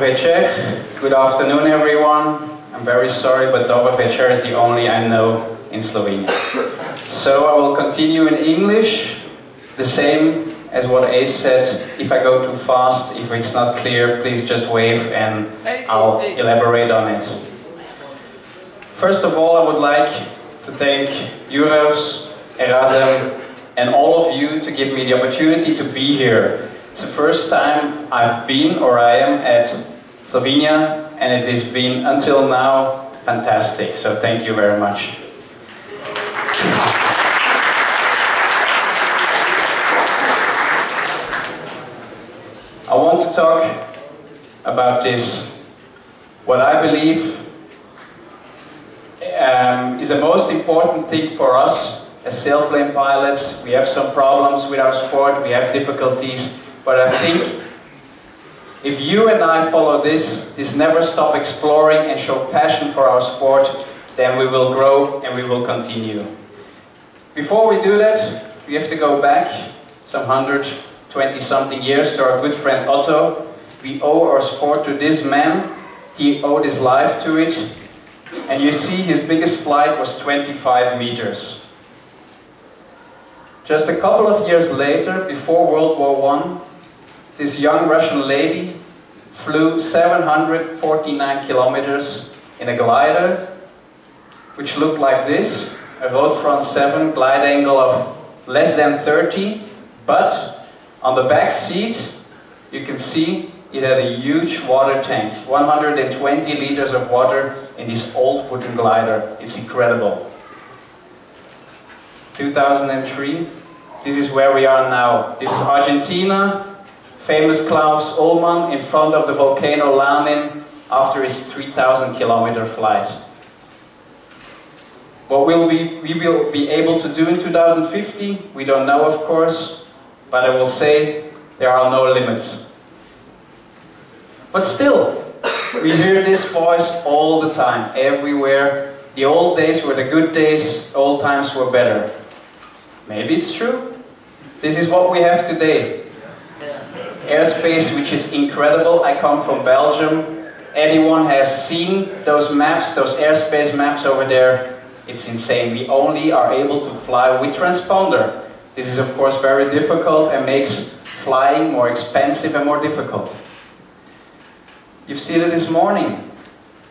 večer. Good afternoon, everyone. I'm very sorry, but Dobar večer is the only I know in Slovenia. So I will continue in English, the same as what Ace said. If I go too fast, if it's not clear, please just wave and oh, I'll elaborate on it. First of all, I would like to thank Euros, Erasm, and all of you to give me the opportunity to be here. It's the first time I've been or I am at Slovenia and it has been until now fantastic. So thank you very much. I want to talk about this, what I believe um, is the most important thing for us as sailplane pilots. We have some problems with our sport, we have difficulties, but I think if you and I follow this, this never stop exploring and show passion for our sport, then we will grow and we will continue. Before we do that, we have to go back some 120 something years to our good friend Otto. We owe our sport to this man. He owed his life to it. And you see his biggest flight was 25 meters. Just a couple of years later, before World War I, this young Russian lady flew 749 kilometers in a glider, which looked like this, a Rot Front 7 glide angle of less than 30, but on the back seat, you can see it had a huge water tank, 120 liters of water in this old wooden glider. It's incredible. 2003, this is where we are now. This is Argentina, famous Klaus Ohlmann in front of the volcano Lanin after his 3,000 kilometer flight. What will we, we will be able to do in 2050, we don't know of course, but I will say there are no limits. But still, we hear this voice all the time, everywhere. The old days were the good days, old times were better. Maybe it's true. This is what we have today airspace which is incredible. I come from Belgium. Anyone has seen those maps, those airspace maps over there? It's insane. We only are able to fly with transponder. This is of course very difficult and makes flying more expensive and more difficult. You've seen it this morning.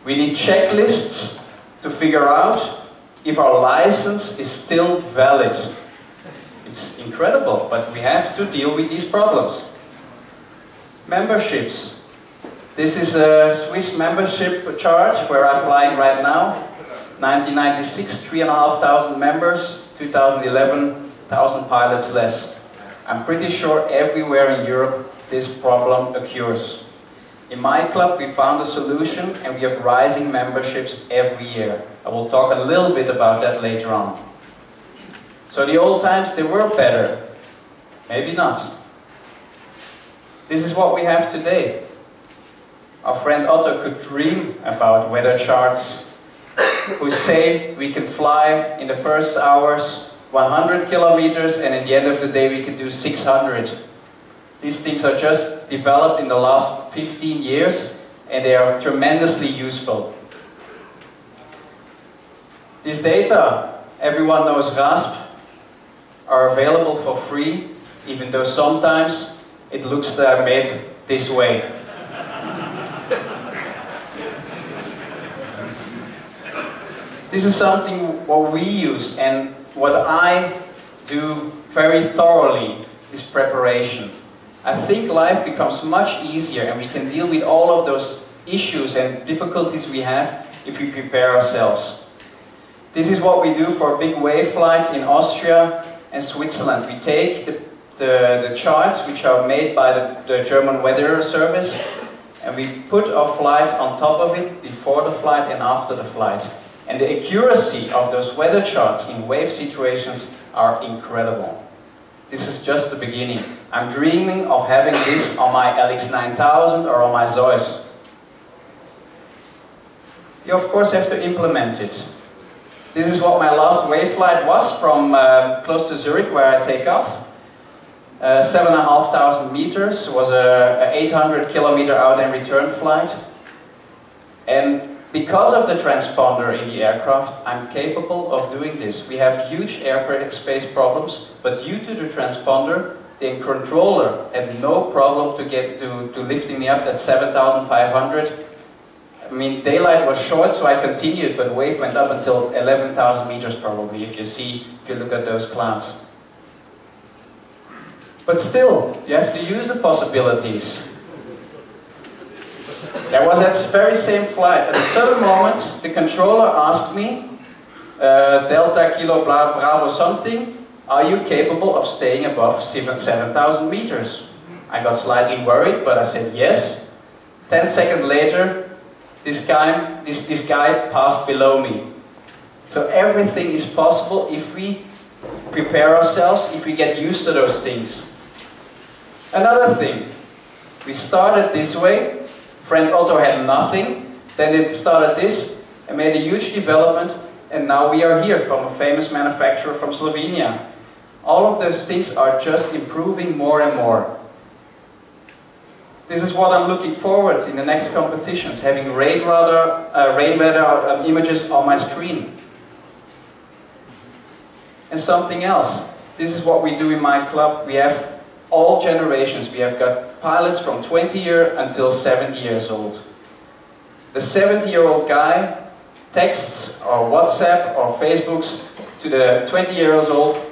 We need checklists to figure out if our license is still valid. It's incredible, but we have to deal with these problems. Memberships. This is a Swiss membership charge where I'm flying right now. 1996, 3,500 members. 2011, 1,000 pilots less. I'm pretty sure everywhere in Europe this problem occurs. In my club we found a solution and we have rising memberships every year. I will talk a little bit about that later on. So the old times, they were better. Maybe not. This is what we have today. Our friend Otto could dream about weather charts who say we can fly in the first hours 100 kilometers and at the end of the day we can do 600. These things are just developed in the last 15 years and they are tremendously useful. These data, everyone knows RASP, are available for free even though sometimes it looks they're made this way. this is something what we use and what I do very thoroughly is preparation. I think life becomes much easier and we can deal with all of those issues and difficulties we have if we prepare ourselves. This is what we do for big wave flights in Austria and Switzerland. We take the the, the charts which are made by the, the German Weather Service and we put our flights on top of it before the flight and after the flight. And the accuracy of those weather charts in wave situations are incredible. This is just the beginning. I'm dreaming of having this on my LX9000 or on my Zeus. You of course have to implement it. This is what my last wave flight was from uh, close to Zurich where I take off. Uh, 7,500 meters, was a, a 800 kilometer out and return flight. And because of the transponder in the aircraft, I'm capable of doing this. We have huge airspace problems, but due to the transponder, the controller had no problem to get to, to lifting me up at 7,500. I mean, daylight was short, so I continued, but wave went up until 11,000 meters probably, if you see, if you look at those clouds. But still, you have to use the possibilities. There was that very same flight. At a certain moment, the controller asked me, uh, Delta Kilo blah, Bravo something, are you capable of staying above 7,000 meters? I got slightly worried, but I said yes. Ten seconds later, this guy, this, this guy passed below me. So everything is possible if we prepare ourselves, if we get used to those things. Another thing, we started this way, friend Otto had nothing, then it started this, and made a huge development, and now we are here from a famous manufacturer from Slovenia. All of those things are just improving more and more. This is what I'm looking forward in the next competitions, having rain weather, uh, rain weather uh, images on my screen. And something else. This is what we do in my club. We have all generations. We have got pilots from 20 year until 70 years old. The 70 year old guy texts or WhatsApp or Facebooks to the 20 years old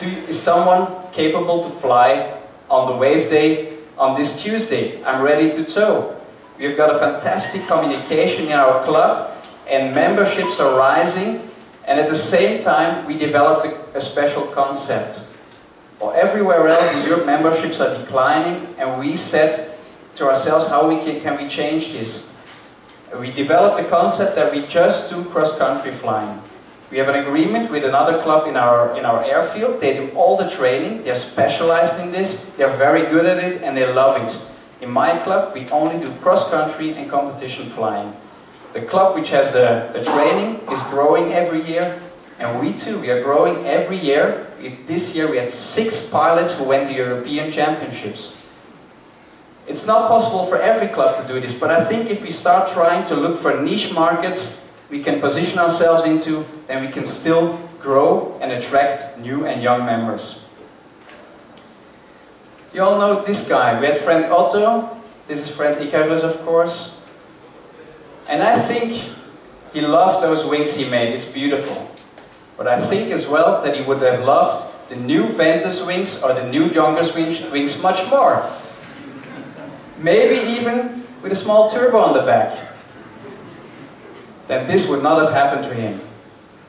do, is someone capable to fly on the wave day on this Tuesday? I'm ready to tow. We've got a fantastic communication in our club and memberships are rising and at the same time we developed a, a special concept. Well, everywhere else in Europe memberships are declining and we said to ourselves how we can, can we change this? We developed a concept that we just do cross-country flying. We have an agreement with another club in our, in our airfield. They do all the training. They're specialized in this. They're very good at it and they love it. In my club, we only do cross-country and competition flying. The club which has the, the training is growing every year. And we too, we are growing every year. This year we had six pilots who went to European Championships. It's not possible for every club to do this, but I think if we start trying to look for niche markets we can position ourselves into, then we can still grow and attract new and young members. You all know this guy. We had friend Otto. This is friend Icarus, of course. And I think he loved those wings he made. It's beautiful. But I think as well that he would have loved the new Ventus wings or the new Junkers wings much more. Maybe even with a small turbo on the back Then this would not have happened to him.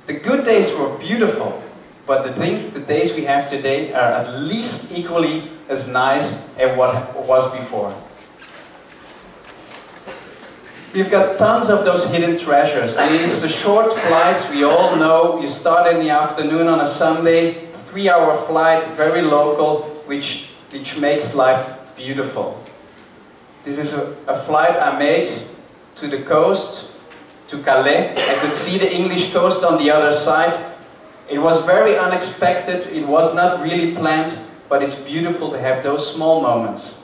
The good days were beautiful, but I think the days we have today are at least equally as nice as what was before. We've got tons of those hidden treasures. I mean, it's the short flights, we all know. You start in the afternoon on a Sunday, three-hour flight, very local, which, which makes life beautiful. This is a, a flight I made to the coast to Calais. I could see the English coast on the other side. It was very unexpected, it was not really planned, but it's beautiful to have those small moments.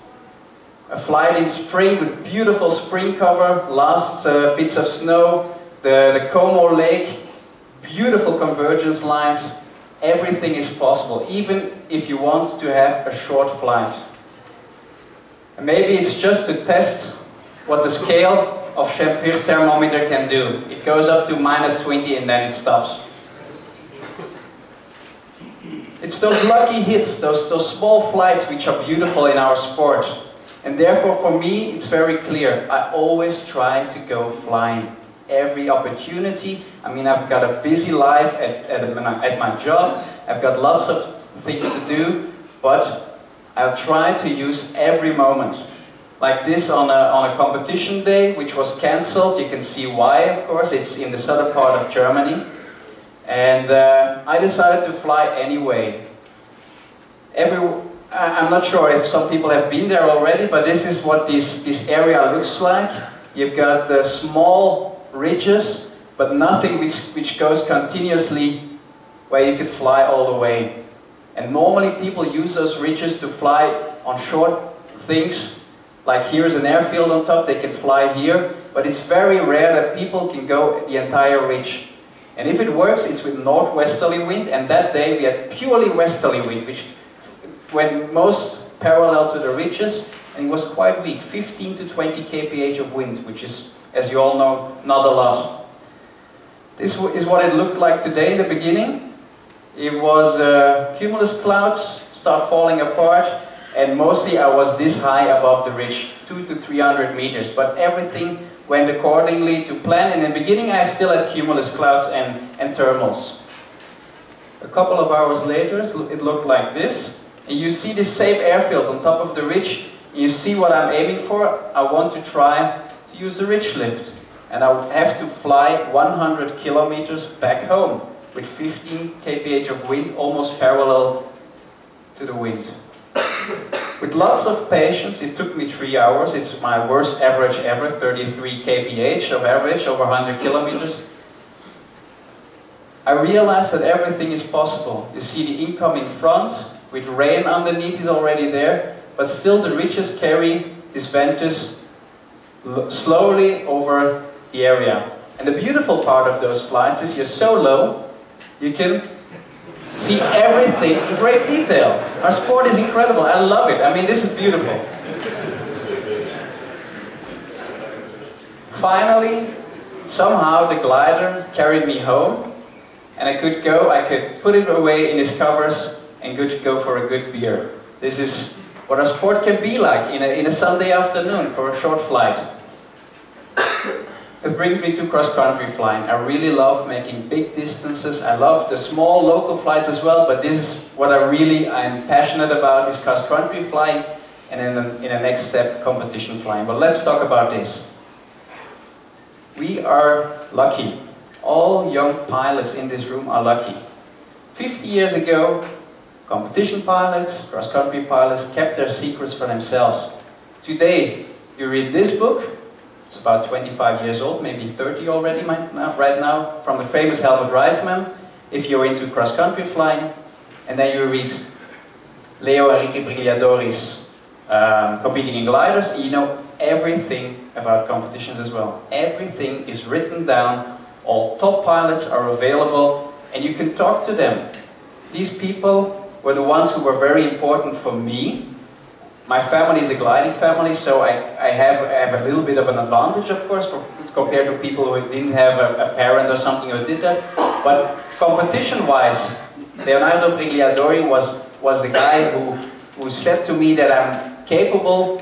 A flight in spring with beautiful spring cover, last uh, bits of snow, the, the Como Lake, beautiful convergence lines, everything is possible, even if you want to have a short flight. And maybe it's just to test what the scale of Shapir thermometer can do. It goes up to minus 20 and then it stops. It's those lucky hits, those, those small flights which are beautiful in our sport. And therefore for me it's very clear, I always try to go flying. Every opportunity, I mean I've got a busy life at, at, at my job, I've got lots of things to do, but I'll try to use every moment like this on a, on a competition day, which was cancelled. You can see why, of course. It's in the southern part of Germany. And uh, I decided to fly anyway. Every, I'm not sure if some people have been there already, but this is what this, this area looks like. You've got uh, small ridges, but nothing which, which goes continuously where you could fly all the way. And normally people use those ridges to fly on short things, like here's an airfield on top, they can fly here, but it's very rare that people can go the entire ridge. And if it works, it's with northwesterly wind, and that day we had purely westerly wind, which went most parallel to the ridges, and it was quite weak, 15 to 20 kph of wind, which is, as you all know, not a lot. This is what it looked like today in the beginning. It was uh, cumulus clouds start falling apart, and mostly I was this high above the ridge, two to 300 meters, but everything went accordingly to plan. In the beginning I still had cumulus clouds and, and thermals. A couple of hours later it looked like this. And you see the same airfield on top of the ridge. You see what I'm aiming for? I want to try to use the ridge lift. And I have to fly 100 kilometers back home with 15 kph of wind almost parallel to the wind. With lots of patience, it took me three hours. It's my worst average ever, 33 kph of average over 100 kilometers. I realized that everything is possible. You see the incoming front with rain underneath it already there, but still the ridges carry this ventus slowly over the area. And the beautiful part of those flights is you're so low, you can see everything in great detail. Our sport is incredible. I love it. I mean, this is beautiful. Finally, somehow the glider carried me home, and I could go, I could put it away in its covers, and could go for a good beer. This is what a sport can be like in a, in a Sunday afternoon for a short flight. It brings me to cross-country flying. I really love making big distances. I love the small local flights as well, but this is what I really I'm passionate about is cross-country flying and in the, in the next step, competition flying. But let's talk about this. We are lucky. All young pilots in this room are lucky. 50 years ago, competition pilots, cross-country pilots kept their secrets for themselves. Today, you read this book, it's about 25 years old, maybe 30 already right now, from the famous Helmut Reichmann, if you're into cross-country flying. And then you read Leo Enrique Brigliadori's um, competing in gliders, and you know everything about competitions as well. Everything is written down, all top pilots are available, and you can talk to them. These people were the ones who were very important for me my family is a gliding family, so I, I, have, I have a little bit of an advantage, of course, compared to people who didn't have a, a, parent or something who did that. But competition-wise, Leonardo Brigliadori was, was the guy who, who said to me that I'm capable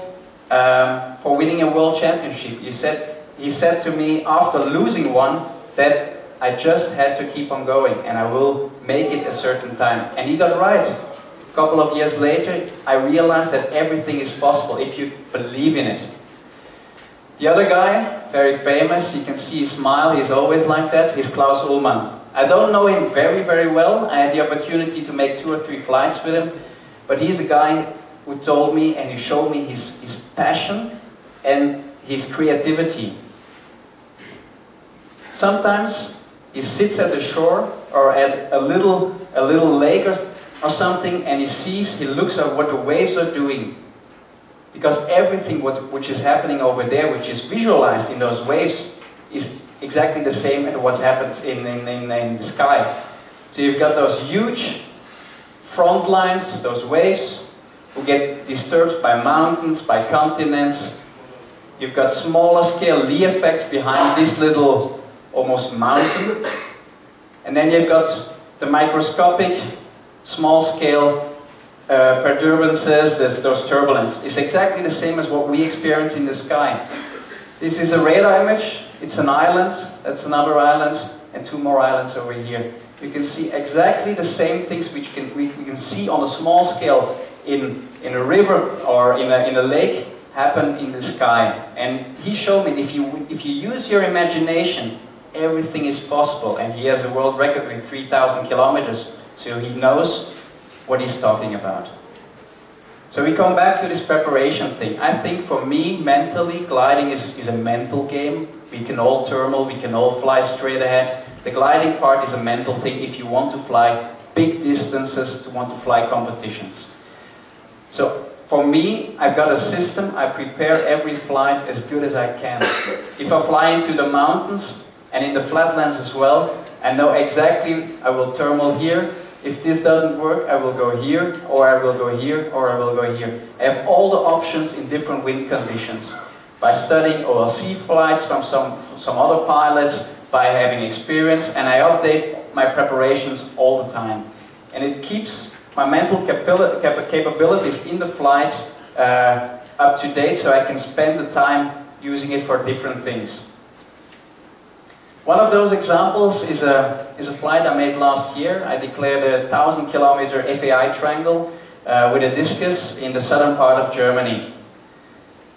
um, for winning a world championship. He said, he said to me after losing one that I just had to keep on going and I will make it a certain time. And he got right A couple of years later, I realized that everything is possible if you believe in it. The other guy, very famous, you can see his smile, he's always like that, is Klaus Ohlmann. I don't know him very, very well. I had the opportunity to make two or three flights with him, but he's a guy who told me and he showed me his, his passion and his creativity. Sometimes he sits at the shore or at a little, a little lake or or something and he sees, he looks at what the waves are doing. Because everything what, which is happening over there, which is visualized in those waves, is exactly the same as what happens in, in, in, in the sky. So you've got those huge front lines, those waves, who get disturbed by mountains, by continents. You've got smaller scale Lee effects behind this little almost mountain. And then you've got the microscopic small-scale uh, perturbances, there's those turbulence. It's exactly the same as what we experience in the sky. This is a radar image. It's an island. That's another island. And two more islands over here. You can see exactly the same things which can, we, we can see on a small scale in, in a river or in a, in a lake happen in the sky. And he showed me if you, if you use your imagination, everything is possible. And he has a world record with 3,000 kilometers so he knows what he's talking about. So we come back to this preparation thing. I think for me, mentally, gliding is, is a mental game. We can all thermal, we can all fly straight ahead. The gliding part is a mental thing if you want to fly big distances to want to fly competitions. So for me, I've got a system, I prepare every flight as good as I can. If I fly into the mountains and in the flatlands as well, I know exactly I will thermal here. If this doesn't work, I will go here, or I will go here, or I will go here. I have all the options in different wind conditions. By studying OLC flights from some, some other pilots, by having experience, and I update my preparations all the time. And it keeps my mental capabilities in the flight uh, up to date so I can spend the time using it for different things. One of those examples is a, is a flight I made last year. I declared a 1,000 kilometer FAI triangle uh, with a discus in the southern part of Germany.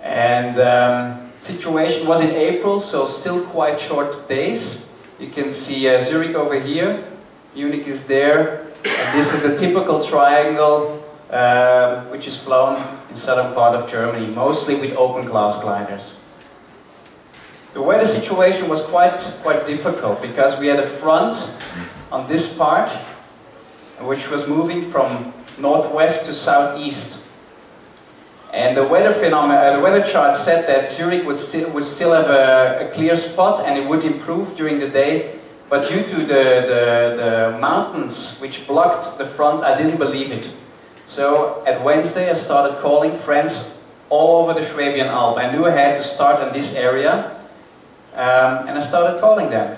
And um, situation was in April, so still quite short days. You can see uh, Zurich over here, Munich is there, and this is a typical triangle um, which is flown in southern part of Germany, mostly with open class gliders. The weather situation was quite, quite difficult because we had a front on this part which was moving from northwest to southeast. And the weather phenomena, uh, the weather chart said that Zurich would still would still have a, a, clear spot and it would improve during the day. But due to the, the, the mountains which blocked the front, I didn't believe it. So at Wednesday, I started calling friends all over the Swabian Alp. I knew I had to start in this area, um, and I started calling them.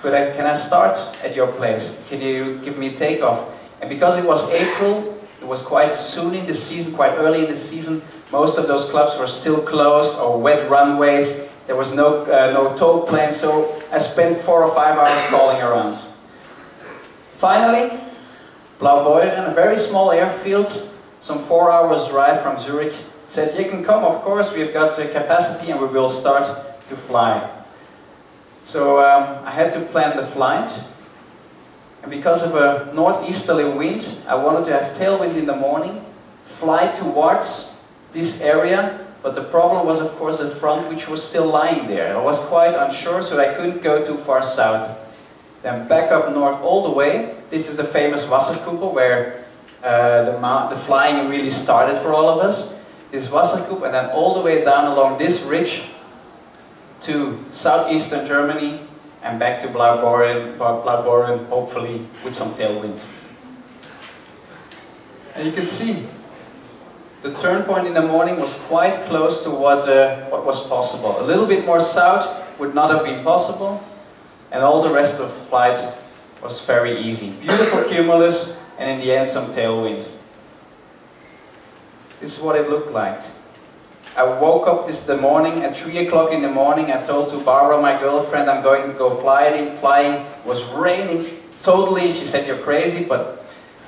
Could I, can I start at your place? Can you give me a takeoff? And because it was April, it was quite soon in the season, quite early in the season. Most of those clubs were still closed or wet runways. There was no, uh, no tow plane, so I spent four or five hours calling around. Finally, Blaubeuren, a very small airfield, some four hours drive from Zurich, said, you can come, of course, we've got the capacity and we will start to fly. So um, I had to plan the flight, and because of a northeasterly wind, I wanted to have tailwind in the morning, fly towards this area, but the problem was of course the front which was still lying there. I was quite unsure, so I couldn't go too far south. Then back up north all the way. This is the famous Wasserkuppe where uh, the, the flying really started for all of us. This Wasserkuppe and then all the way down along this ridge to southeastern Germany and back to Blaubeuren, hopefully with some tailwind. And you can see the turn point in the morning was quite close to what, uh, what was possible. A little bit more south would not have been possible, and all the rest of the flight was very easy. Beautiful cumulus, and in the end some tailwind. This is what it looked like. I woke up this the morning at 3 o'clock in the morning. I told to Barbara, my girlfriend, I'm going to go flying. Flying it was raining totally. She said, you're crazy, but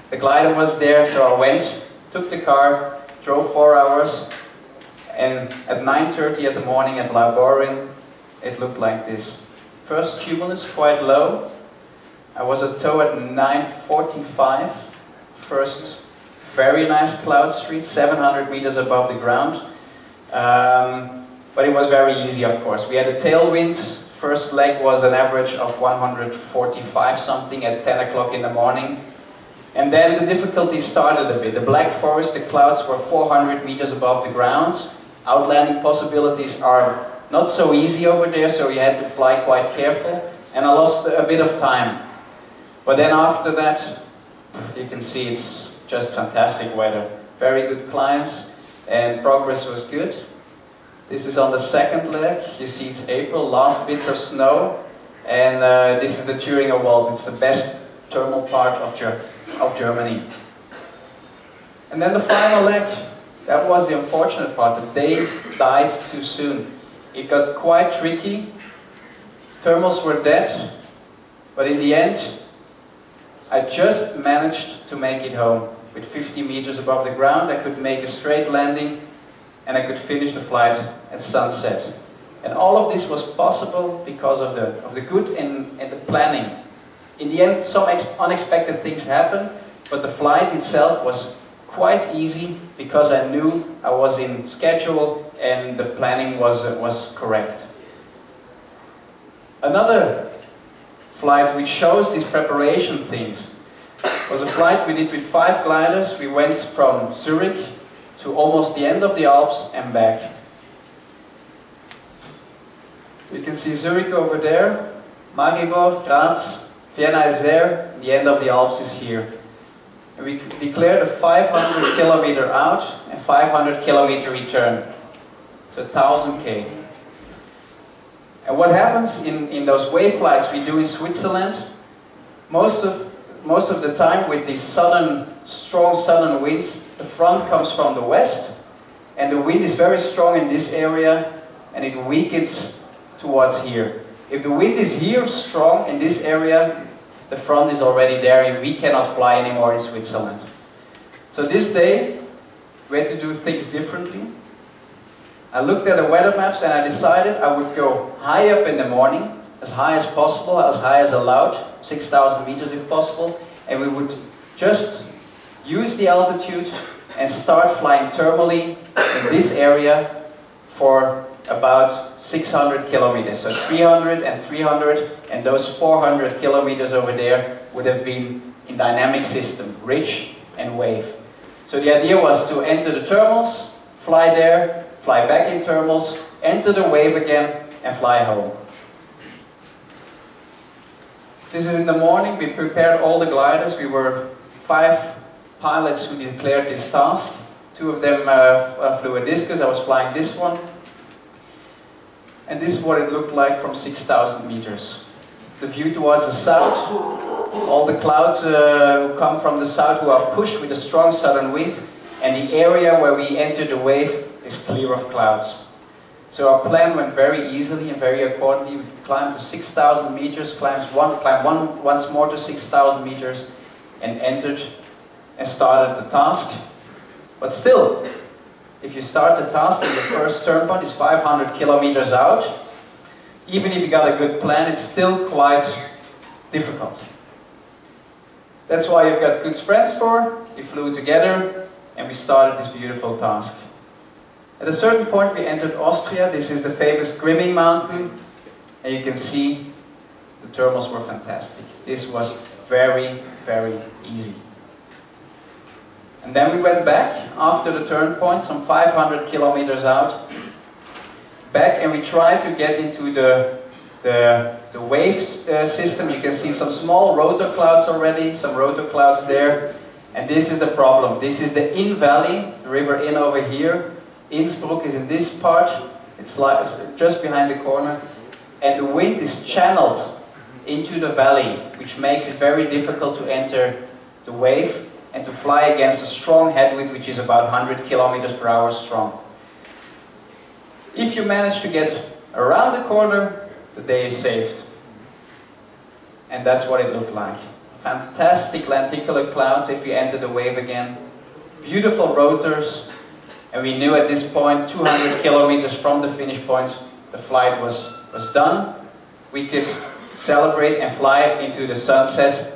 the glider was there, so I went, took the car, drove four hours, and at 9.30 at the morning at Blaubeuren, it looked like this. First cumulus, quite low. I was at tow at 9.45. First very nice cloud street, 700 meters above the ground. Um, but it was very easy, of course. We had a tailwind. First leg was an average of 145 something at 10 o'clock in the morning. And then the difficulty started a bit. The Black Forest, the clouds were 400 meters above the ground. Outlanding possibilities are not so easy over there, so you had to fly quite careful. And I lost a bit of time. But then after that, you can see it's just fantastic weather. Very good climbs and progress was good. This is on the second leg. You see it's April, last bits of snow, and uh, this is the Thüringer Wald. It's the best thermal part of, Ger of Germany. And then the final leg, that was the unfortunate part. The day died too soon. It got quite tricky. Thermals were dead, but in the end, I just managed to make it home with 50 meters above the ground. I could make a straight landing and I could finish the flight at sunset. And all of this was possible because of the, of the good and, and the planning. In the end, some unexpected things happened, but the flight itself was quite easy because I knew I was in schedule and the planning was, uh, was correct. Another flight which shows these preparation things was a flight we did with five gliders. We went from Zurich to almost the end of the Alps and back. So you can see Zurich over there, Maribor, Graz, Vienna is there, the end of the Alps is here. And we declared a 500 kilometer out and 500 kilometer return. So 1000 K. And what happens in, in those wave flights we do in Switzerland, most of, most of the time with these sudden, strong southern winds, the front comes from the west, and the wind is very strong in this area, and it weakens towards here. If the wind is here strong in this area, the front is already there and we cannot fly anymore in Switzerland. So this day, we had to do things differently. I looked at the weather maps and I decided I would go high up in the morning, as high as possible, as high as allowed, 6,000 meters if possible, and we would just use the altitude and start flying thermally in this area for about 600 kilometers. So 300 and 300 and those 400 kilometers over there would have been in dynamic system, ridge and wave. So the idea was to enter the thermals, fly there, fly back in thermals, enter the wave again and fly home. This is in the morning, we prepared all the gliders. We were five pilots who declared this task. Two of them uh, flew a discus, I was flying this one. And this is what it looked like from 6,000 meters. The view towards the south, all the clouds uh, come from the south who are pushed with a strong southern wind, and the area where we enter the wave is clear of clouds. So our plan went very easily and very accordingly. We climbed to 6,000 meters, climbed, one, climbed one, once more to 6,000 meters, and entered and started the task. But still, if you start the task and the first turn point is 500 kilometers out, even if you got a good plan, it's still quite difficult. That's why you've got good friends for, we flew together, and we started this beautiful task. At a certain point we entered Austria, this is the famous Grimming Mountain, and you can see the thermals were fantastic. This was very, very easy. And then we went back after the turn point, some 500 kilometers out, back and we tried to get into the, the, the wave uh, system. You can see some small rotor clouds already, some rotor clouds there. And this is the problem. This is the Inn Valley, the river Inn over here. Innsbruck is in this part. It's just behind the corner. And the wind is channeled into the valley, which makes it very difficult to enter the wave and to fly against a strong headwind which is about 100 kilometers per hour strong. If you manage to get around the corner, the day is saved. And that's what it looked like. Fantastic lenticular clouds if you enter the wave again. Beautiful rotors. And we knew at this point, 200 kilometers from the finish point, the flight was, was done. We could celebrate and fly into the sunset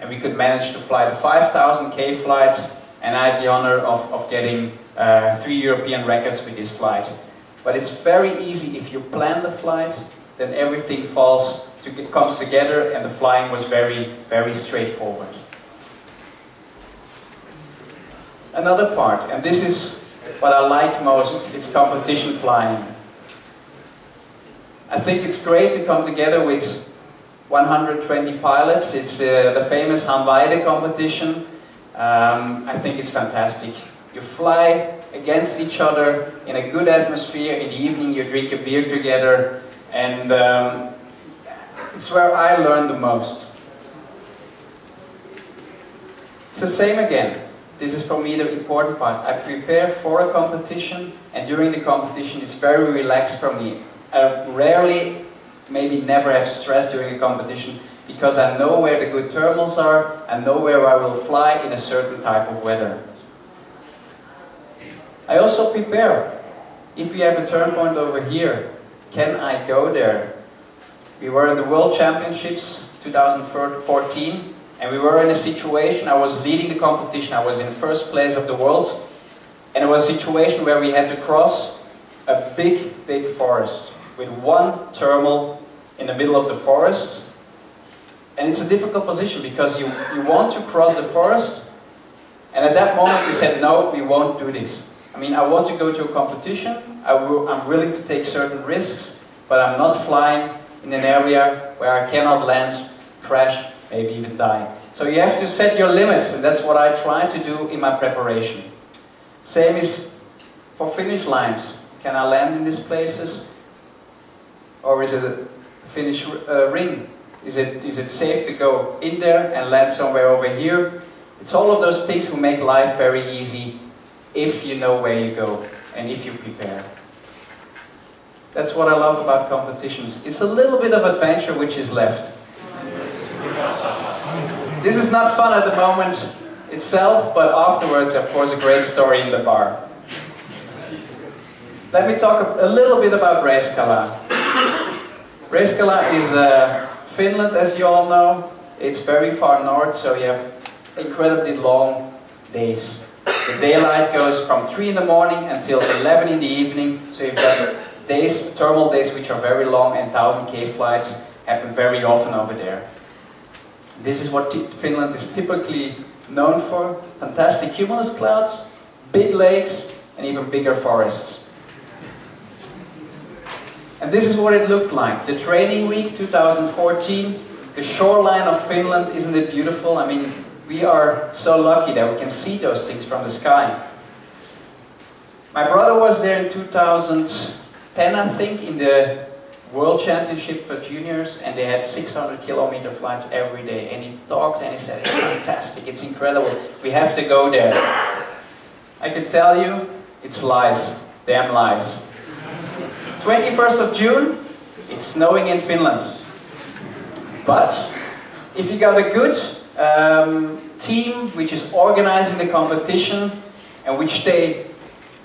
and we could manage to fly the 5,000 K flights, and I had the honor of, of getting uh, three European records with this flight. But it's very easy if you plan the flight, then everything falls to, comes together, and the flying was very, very straightforward. Another part, and this is what I like most, it's competition flying. I think it's great to come together with 120 pilots. It's uh, the famous Hahnweide competition. Um, I think it's fantastic. You fly against each other in a good atmosphere. In the evening you drink a beer together and um, it's where I learn the most. It's the same again. This is for me the important part. I prepare for a competition and during the competition it's very relaxed for me. I rarely maybe never have stress during a competition because I know where the good thermals are, I know where I will fly in a certain type of weather. I also prepare. If we have a turn point over here, can I go there? We were in the World Championships 2014 and we were in a situation, I was leading the competition, I was in first place of the world and it was a situation where we had to cross a big, big forest with one thermal in the middle of the forest. And it's a difficult position because you, you want to cross the forest, and at that moment we said, no, we won't do this. I mean, I want to go to a competition, I will, I'm willing to take certain risks, but I'm not flying in an area where I cannot land, crash, maybe even die. So you have to set your limits, and that's what I try to do in my preparation. Same is for finish lines. Can I land in these places? Or is it a finish uh, ring? Is it, is it safe to go in there and land somewhere over here? It's all of those things who make life very easy if you know where you go and if you prepare. That's what I love about competitions. It's a little bit of adventure which is left. This is not fun at the moment itself, but afterwards, of course, a great story in the bar. Let me talk a, little bit about Räyskälä. Räyskälä is uh, Finland, as you all know. It's very far north, so you have incredibly long days. The daylight goes from 3 in the morning until 11 in the evening, so you've got days, thermal days which are very long and 1000k flights happen very often over there. This is what Finland is typically known for. Fantastic cumulus clouds, big lakes, and even bigger forests. And this is what it looked like. The training week 2014, the shoreline of Finland, isn't it beautiful? I mean, we are so lucky that we can see those things from the sky. My brother was there in 2010, I think, in the World Championship for juniors, and they had 600 kilometer flights every day. And he talked and he said, it's fantastic, it's incredible, we have to go there. I can tell you, it's lies, damn lies. 21st of June, it's snowing in Finland. But if you got a good um, team which is organizing the competition and which stay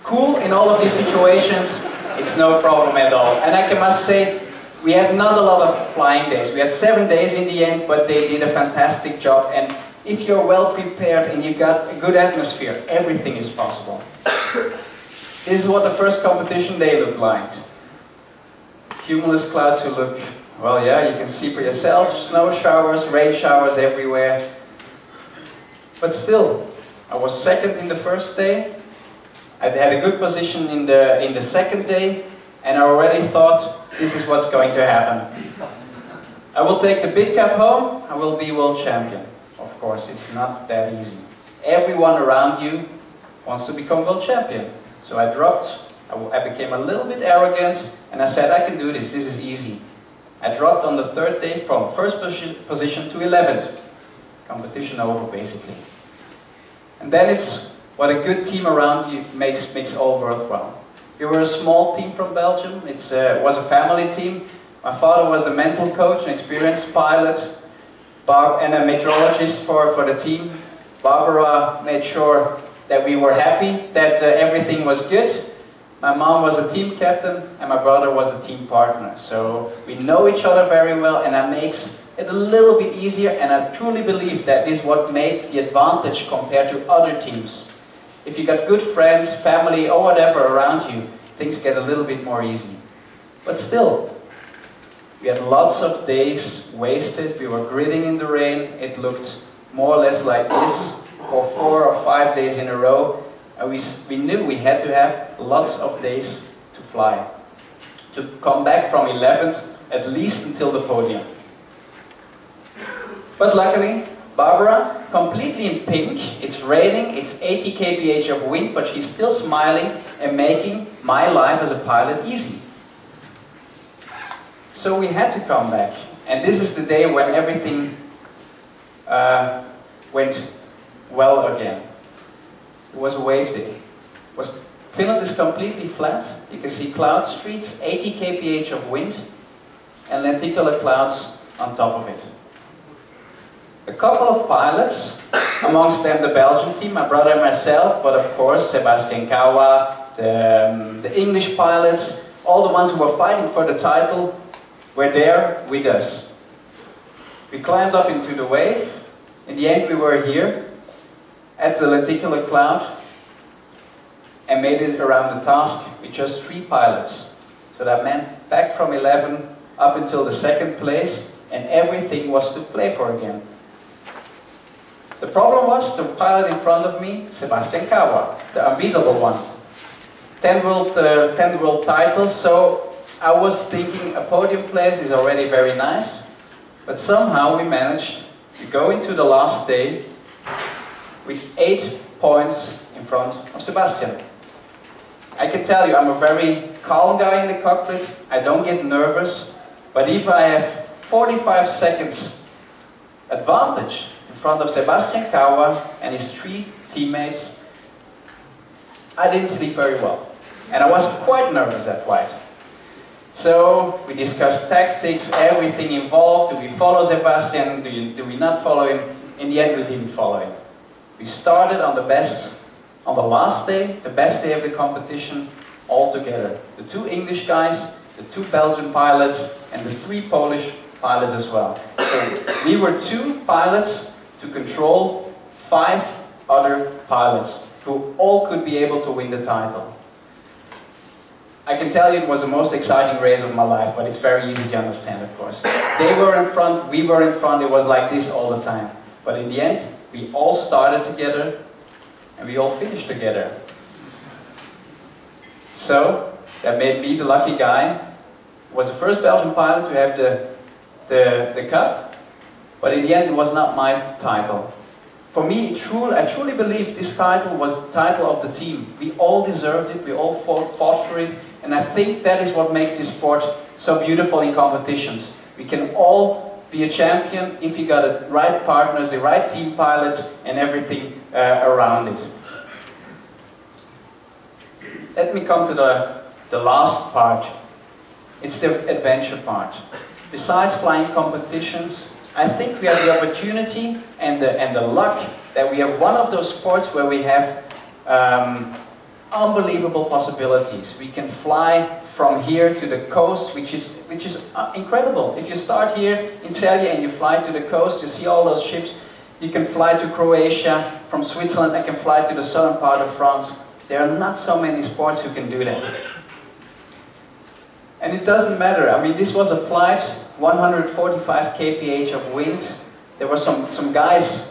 cool in all of these situations, it's no problem at all. And I can must say, we had not a lot of flying days. We had seven days in the end, but they did a fantastic job. And if you're well prepared and you've got a good atmosphere, everything is possible. this is what the first competition day looked like cumulus clouds who look, well, yeah, you can see for yourself, snow showers, rain showers everywhere. But still, I was second in the first day. I had a good position in the, in the second day, and I already thought, this is what's going to happen. I will take the big cup home, I will be world champion. Of course, it's not that easy. Everyone around you wants to become world champion. So I dropped I, became a little bit arrogant and I said, I can do this, this is easy. I dropped on the third day from first position to 11th. Competition over, basically. And then it's what a good team around you makes, makes all worthwhile. We were a small team from Belgium. It uh, was a family team. My father was a mental coach, an experienced pilot, and a meteorologist for, for the team. Barbara made sure that we were happy, that uh, everything was good. My mom was a team captain and my brother was a team partner. So we know each other very well and that makes it a little bit easier and I truly believe that is what made the advantage compared to other teams. If you got good friends, family or whatever around you, things get a little bit more easy. But still, we had lots of days wasted, we were gritting in the rain, it looked more or less like this for four or five days in a row and we, we knew we had to have lots of days to fly. To come back from 11th, at least until the podium. But luckily, Barbara, completely in pink, it's raining, it's 80 kph of wind, but she's still smiling and making my life as a pilot easy. So we had to come back. And this is the day when everything uh, went well again. It was a wave day. Was, Finland is completely flat. You can see cloud streets, 80 kph of wind, and lenticular clouds on top of it. A couple of pilots, amongst them the Belgian team, my brother and myself, but of course Sebastian Kawa, the, um, the English pilots, all the ones who were fighting for the title, were there with us. We climbed up into the wave. In the end we were here, at the lenticular cloud and made it around the task with just three pilots. So that meant back from 11 up until the second place, and everything was to play for again. The problem was the pilot in front of me, Sebastian Kawa, the unbeatable one. 10 world, uh, 10 world titles, so I was thinking a podium place is already very nice, but somehow we managed to go into the last day with 8 points in front of Sebastian. I can tell you, I'm a very calm guy in the cockpit, I don't get nervous, but if I have 45 seconds advantage front of Sebastian Kawa and his three teammates, I didn't sleep very well. And I was quite nervous that flight. So we discussed tactics, everything involved. Do we follow Sebastian? Do, you, do we not follow him? In the end, we didn't follow him. We started on the best, on the last day, the best day of the competition, all together. The two English guys, the two Belgian pilots, and the three Polish pilots as well. So we were two pilots to control five other pilots who all could be able to win the title. I can tell you it was the most exciting race of my life, but it's very easy to understand, of course. They were in front, we were in front, it was like this all the time. But in the end, we all started together, and we all finished together. So, that made me the lucky guy. Was the first Belgian pilot to have the, the, the cup, but in the end it was not my title. For me, truly, I truly believe this title was the title of the team. We all deserved it, we all fought, fought for it, and I think that is what makes this sport so beautiful in competitions. We can all be a champion if you got the right partners, the right team pilots, and everything uh, around it. Let me come to the, the last part. It's the adventure part. Besides flying competitions, I think we have the opportunity and the, and the luck that we have one of those sports where we have um, unbelievable possibilities. We can fly from here to the coast, which is, which is uh, incredible. If you start here in Celje and you fly to the coast, you see all those ships. You can fly to Croatia. From Switzerland, I can fly to the southern part of France. There are not so many sports who can do that. And it doesn't matter. I mean, this was a flight, 145 kph of wind. There were some, some guys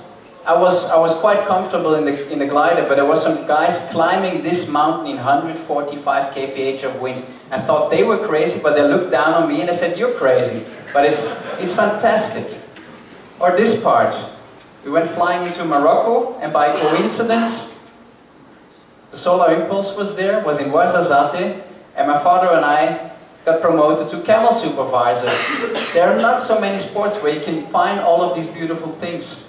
I was, I was quite comfortable in the, in the glider, but there were some guys climbing this mountain in 145 kph of wind. I thought they were crazy, but they looked down on me and they said, you're crazy. But it's, it's fantastic. Or this part. We went flying into Morocco, and by coincidence, the Solar Impulse was there, was in Ouarzazate, and my father and I got promoted to camel supervisor. there are not so many sports where you can find all of these beautiful things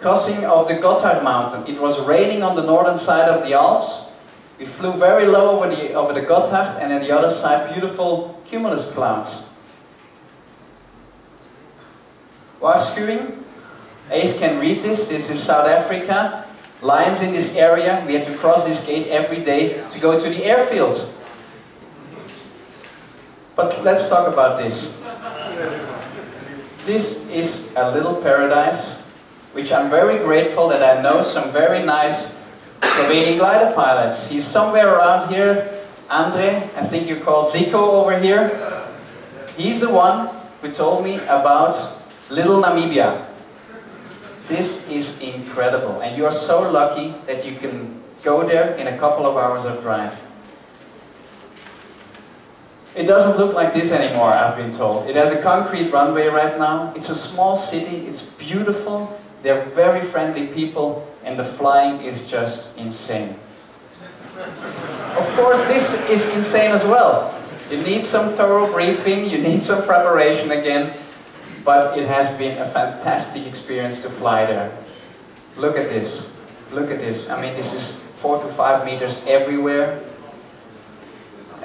crossing of the Gotthard mountain. It was raining on the northern side of the Alps. We flew very low over the, over the Gotthard and on the other side beautiful cumulus clouds. Waarschuwing. Ace can read this. This is South Africa. Lions in this area. We had to cross this gate every day to go to the airfield. But let's talk about this. This is a little paradise which I'm very grateful that I know some very nice Slovenian glider pilots. He's somewhere around here. Andre, I think you called Zico over here. He's the one who told me about Little Namibia. This is incredible, and you are so lucky that you can go there in a couple of hours of drive. It doesn't look like this anymore, I've been told. It has a concrete runway right now. It's a small city, it's beautiful, they're very friendly people and the flying is just insane. Of course, this is insane as well. You need some thorough briefing, you need some preparation again, but it has been a fantastic experience to fly there. Look at this. Look at this. I mean, this is four to five meters everywhere.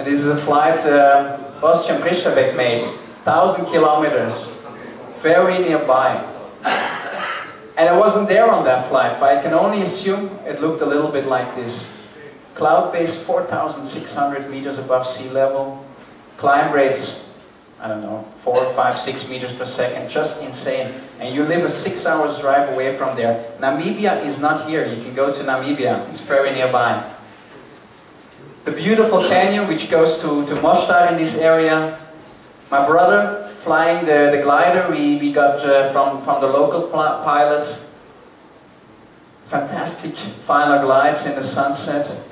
And this is a flight uh, Bastian Brichtebek made, thousand kilometers, very nearby. And I wasn't there on that flight, but I can only assume it looked a little bit like this. Cloud base 4,600 meters above sea level. Climb rates, I don't know, four, five, six meters per second, just insane. And you live a six hours drive away from there. Namibia is not here. You can go to Namibia. It's very nearby. The beautiful canyon which goes to, to Mostar in this area. My brother flying the, the glider we, we got uh, from, from the local pilots. Fantastic final glides in the sunset.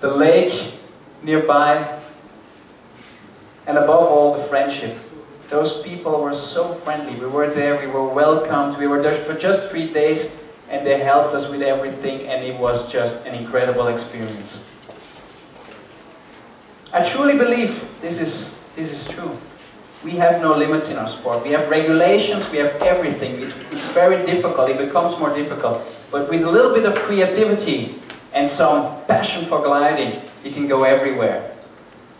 The lake nearby. And above all, the friendship. Those people were so friendly. We were there, we were welcomed. We were there for just three days and they helped us with everything and it was just an incredible experience. I truly believe this is, this is true. We have no limits in our sport. We have regulations, we have everything. It's, it's very difficult, it becomes more difficult. But with a little bit of creativity and some passion for gliding, you can go everywhere.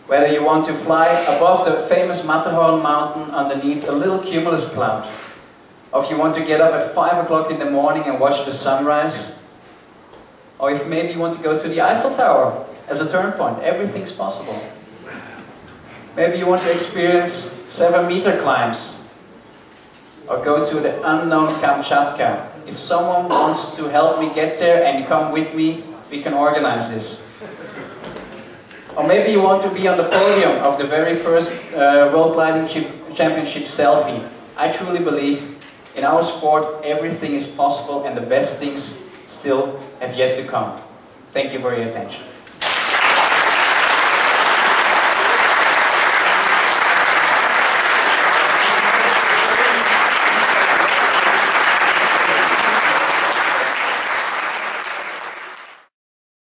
Whether you want to fly above the famous Matterhorn mountain underneath a little cumulus cloud, or if you want to get up at 5 o'clock in the morning and watch the sunrise, or if maybe you want to go to the Eiffel Tower as a turn point, everything's possible. Maybe you want to experience 7 meter climbs, or go to the unknown Kamchatka. If someone wants to help me get there and come with me, we can organize this. Or maybe you want to be on the podium of the very first uh, World Gliding Championship selfie. I truly believe in our sport everything is possible and the best things still have yet to come. Thank you for your attention.